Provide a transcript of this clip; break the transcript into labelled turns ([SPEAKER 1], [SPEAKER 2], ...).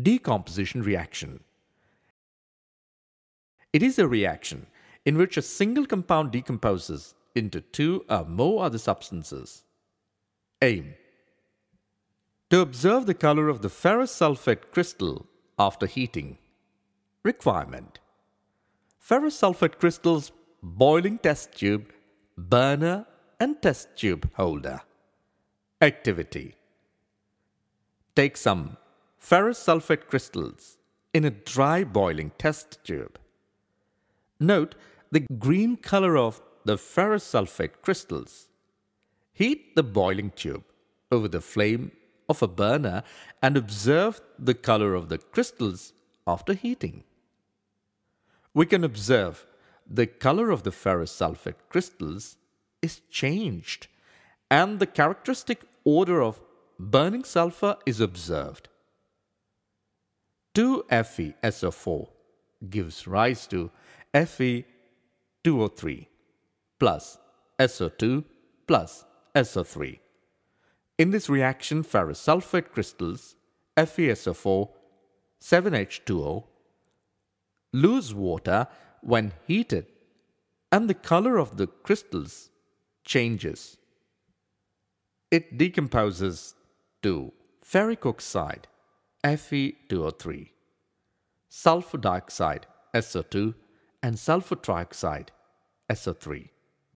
[SPEAKER 1] Decomposition reaction. It is a reaction in which a single compound decomposes into two or more other substances. Aim. To observe the color of the ferrous sulfate crystal after heating. Requirement. Ferrous sulfate crystals boiling test tube, burner and test tube holder. Activity. Take some ferrous sulfate crystals in a dry boiling test tube. Note the green color of the ferrous sulfate crystals. Heat the boiling tube over the flame of a burner and observe the color of the crystals after heating. We can observe the color of the ferrous sulfate crystals is changed and the characteristic odor of burning sulfur is observed. 2FeSO4 gives rise to Fe2O3 plus SO2 plus SO3. In this reaction, ferrous sulfate crystals FeSO4 7H2O lose water when heated and the color of the crystals changes. It decomposes to ferric oxide Fe2O3, sulfur dioxide SO2 and sulfur trioxide SO3.